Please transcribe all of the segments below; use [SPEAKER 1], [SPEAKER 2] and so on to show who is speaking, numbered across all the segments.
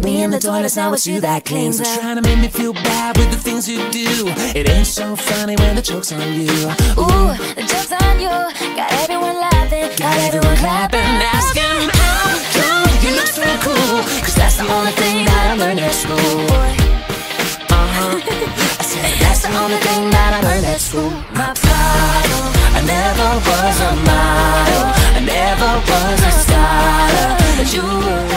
[SPEAKER 1] Dug me in the toilet, now it's you that cleans up.
[SPEAKER 2] trying to make me feel bad with the things you do. It ain't so funny when the joke's on you.
[SPEAKER 1] Ooh, the joke's on you. Got everyone laughing, got everyone clapping.
[SPEAKER 2] Asking how come you look so cool? Cause that's the only thing that I learned at school. Uh-huh. I said that's the only thing that I learned at school.
[SPEAKER 1] My problem.
[SPEAKER 2] I never was a model. I never was a scholar. But you were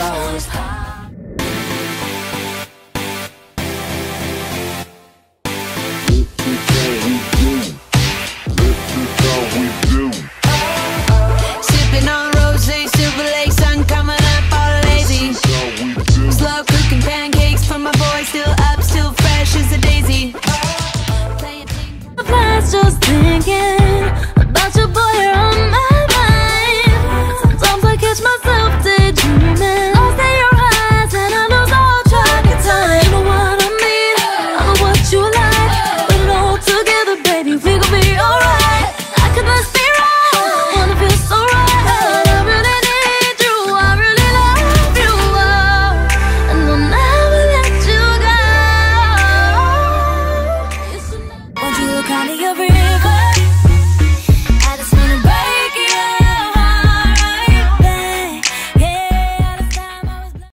[SPEAKER 3] as a daisy.
[SPEAKER 1] Just thinking